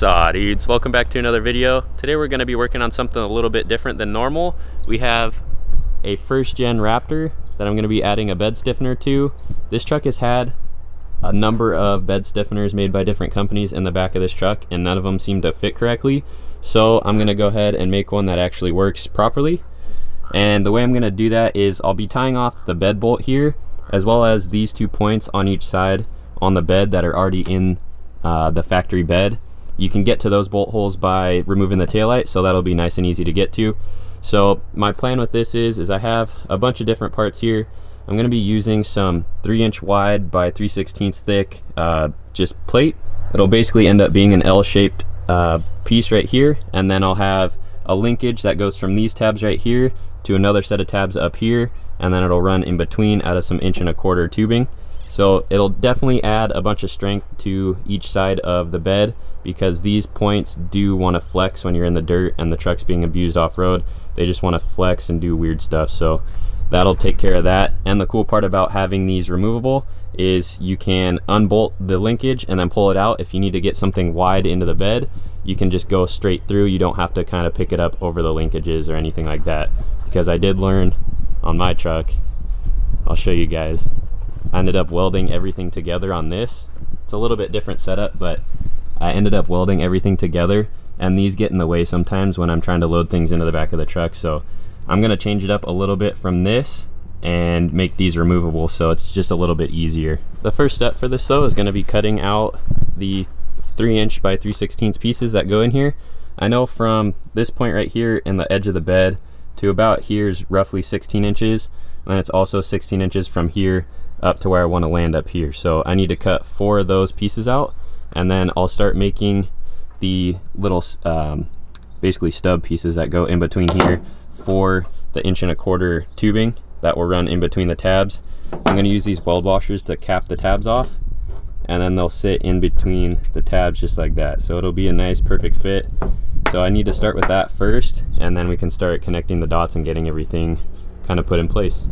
Saw dudes, welcome back to another video. Today we're going to be working on something a little bit different than normal. We have a first gen Raptor that I'm going to be adding a bed stiffener to. This truck has had a number of bed stiffeners made by different companies in the back of this truck and none of them seem to fit correctly. So I'm going to go ahead and make one that actually works properly. And the way I'm going to do that is I'll be tying off the bed bolt here as well as these two points on each side on the bed that are already in uh, the factory bed you can get to those bolt holes by removing the taillight, so that'll be nice and easy to get to. So my plan with this is, is I have a bunch of different parts here. I'm going to be using some 3 inch wide by 3 16 thick uh, just plate. It'll basically end up being an L-shaped uh, piece right here, and then I'll have a linkage that goes from these tabs right here to another set of tabs up here, and then it'll run in between out of some inch and a quarter tubing. So it'll definitely add a bunch of strength to each side of the bed because these points do want to flex when you're in the dirt and the truck's being abused off-road. They just want to flex and do weird stuff. So that'll take care of that. And the cool part about having these removable is you can unbolt the linkage and then pull it out. If you need to get something wide into the bed, you can just go straight through. You don't have to kind of pick it up over the linkages or anything like that. Because I did learn on my truck, I'll show you guys. I ended up welding everything together on this. It's a little bit different setup, but I ended up welding everything together and these get in the way sometimes when I'm trying to load things into the back of the truck. So I'm gonna change it up a little bit from this and make these removable so it's just a little bit easier. The first step for this though is gonna be cutting out the three inch by 3 16 pieces that go in here. I know from this point right here in the edge of the bed to about here is roughly 16 inches and it's also 16 inches from here up to where I want to land up here. So I need to cut four of those pieces out and then I'll start making the little um, basically stub pieces that go in between here for the inch and a quarter tubing that will run in between the tabs. I'm going to use these weld washers to cap the tabs off and then they'll sit in between the tabs just like that. So it'll be a nice perfect fit. So I need to start with that first and then we can start connecting the dots and getting everything kind of put in place.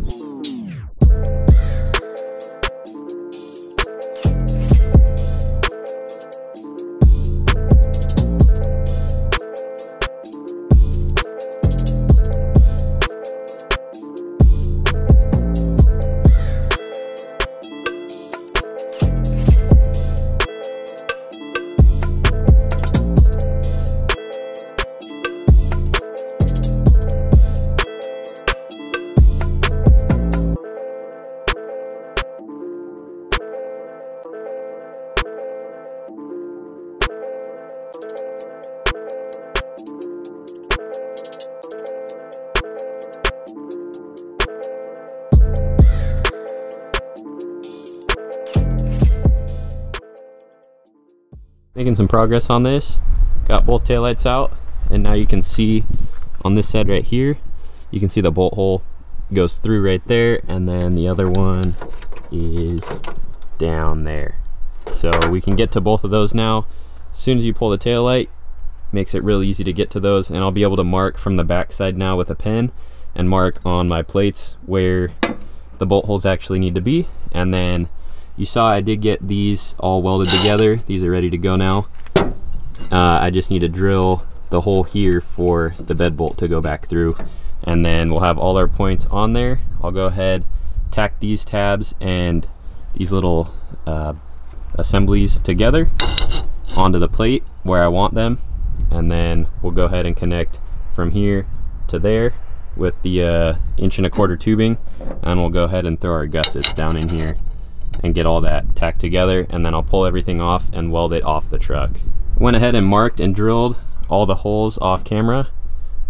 Making some progress on this. Got both taillights out and now you can see on this side right here you can see the bolt hole goes through right there and then the other one is down there. So we can get to both of those now. As soon as you pull the tail light makes it real easy to get to those and I'll be able to mark from the back side now with a pen and mark on my plates where the bolt holes actually need to be and then you saw I did get these all welded together. These are ready to go now. Uh, I just need to drill the hole here for the bed bolt to go back through. And then we'll have all our points on there. I'll go ahead, tack these tabs and these little uh, assemblies together onto the plate where I want them. And then we'll go ahead and connect from here to there with the uh, inch and a quarter tubing and we'll go ahead and throw our gussets down in here and get all that tacked together and then I'll pull everything off and weld it off the truck. Went ahead and marked and drilled all the holes off camera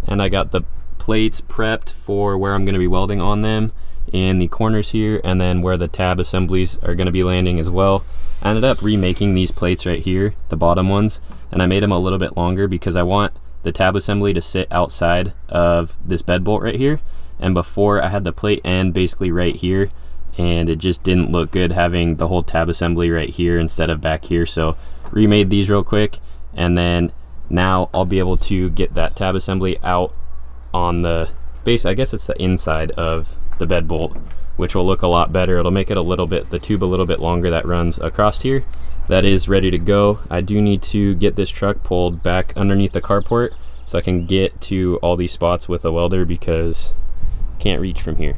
and I got the plates prepped for where I'm going to be welding on them in the corners here and then where the tab assemblies are going to be landing as well. I ended up remaking these plates right here, the bottom ones, and I made them a little bit longer because I want the tab assembly to sit outside of this bed bolt right here and before I had the plate end basically right here and it just didn't look good having the whole tab assembly right here instead of back here so remade these real quick and then now I'll be able to get that tab assembly out on the base I guess it's the inside of the bed bolt which will look a lot better. It'll make it a little bit, the tube a little bit longer that runs across here. That is ready to go. I do need to get this truck pulled back underneath the carport so I can get to all these spots with a welder because I can't reach from here.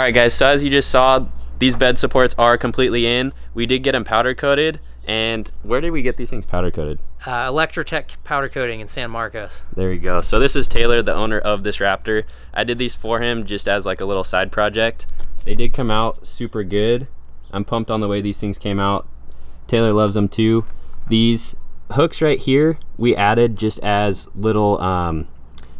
All right guys, so as you just saw, these bed supports are completely in. We did get them powder coated. And where did we get these things powder coated? Uh, Electrotech powder coating in San Marcos. There you go. So this is Taylor, the owner of this Raptor. I did these for him just as like a little side project. They did come out super good. I'm pumped on the way these things came out. Taylor loves them too. These hooks right here, we added just as little um,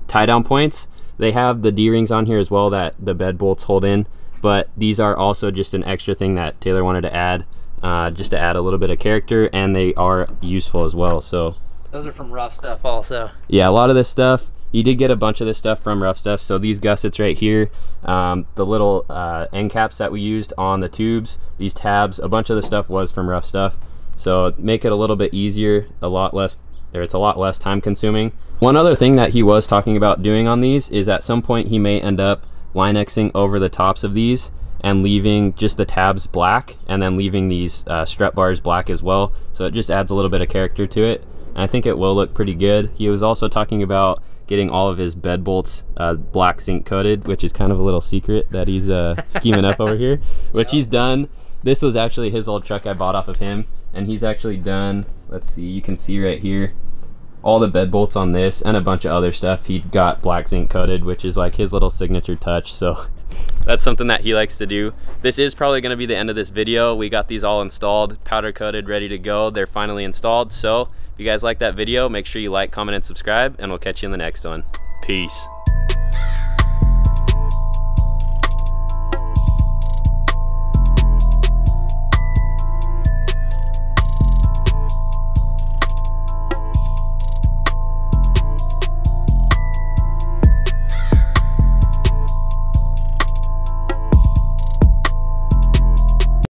tie down points. They have the D-rings on here as well that the bed bolts hold in, but these are also just an extra thing that Taylor wanted to add, uh, just to add a little bit of character, and they are useful as well. So those are from Ruff Stuff also. Yeah, a lot of this stuff. You did get a bunch of this stuff from Ruff Stuff. So these gussets right here, um, the little uh, end caps that we used on the tubes, these tabs, a bunch of the stuff was from Ruff Stuff. So make it a little bit easier, a lot less or it's a lot less time consuming. One other thing that he was talking about doing on these is at some point he may end up Line-Xing over the tops of these and leaving just the tabs black and then leaving these uh, strut bars black as well. So it just adds a little bit of character to it. And I think it will look pretty good. He was also talking about getting all of his bed bolts uh, black zinc coated, which is kind of a little secret that he's uh, scheming up over here, which he's done. This was actually his old truck I bought off of him and he's actually done let's see you can see right here all the bed bolts on this and a bunch of other stuff he got black zinc coated which is like his little signature touch so that's something that he likes to do. This is probably going to be the end of this video. We got these all installed powder coated ready to go. They're finally installed so if you guys like that video make sure you like comment and subscribe and we'll catch you in the next one. Peace